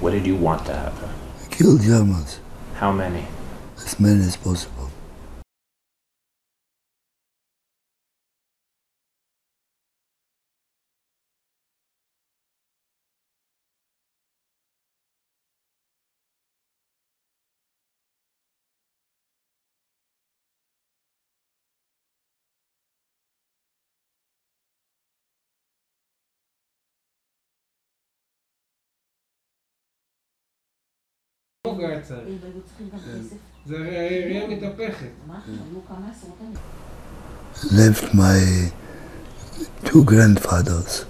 What did you want to happen? Kill Germans, How many? as many as possible. נוגה היה צריך. והיו צריכים גם כסף. זה הרי העירייה מתהפכת. אמרתי, עלו כמה עשרות אלפים. Left my two grandfathers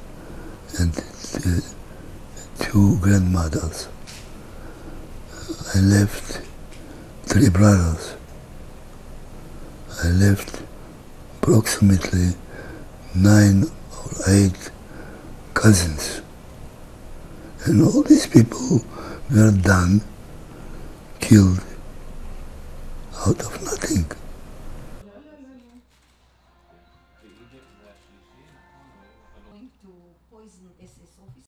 and uh, two grandmothers. I left three brothers. I left approximately nine or eight cousins. And all these people were done, killed out of nothing.